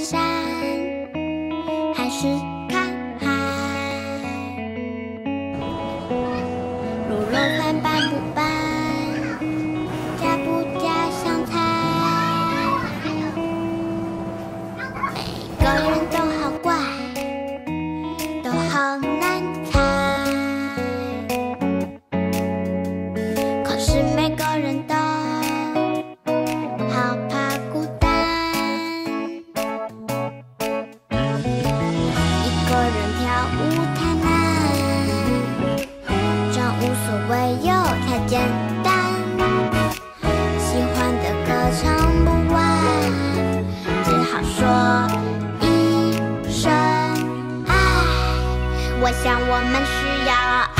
看山，还是看海？如若。我想我们需要。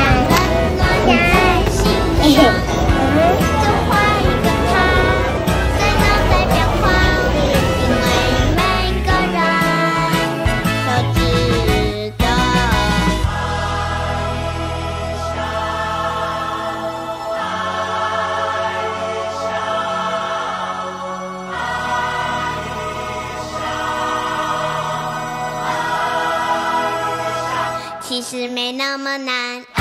其实没那么难。